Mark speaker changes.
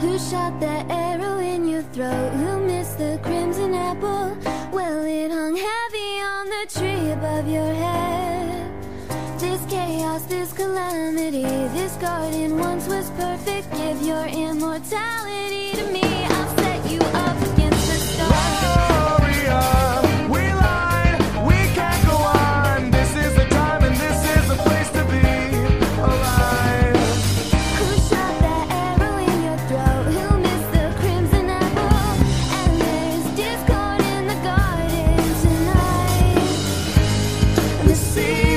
Speaker 1: Who shot that arrow in your throat? Who missed the crimson apple? Well, it hung heavy on the tree above your head. This chaos, this calamity, this garden once was perfect. Give your immortality to me. acontecer.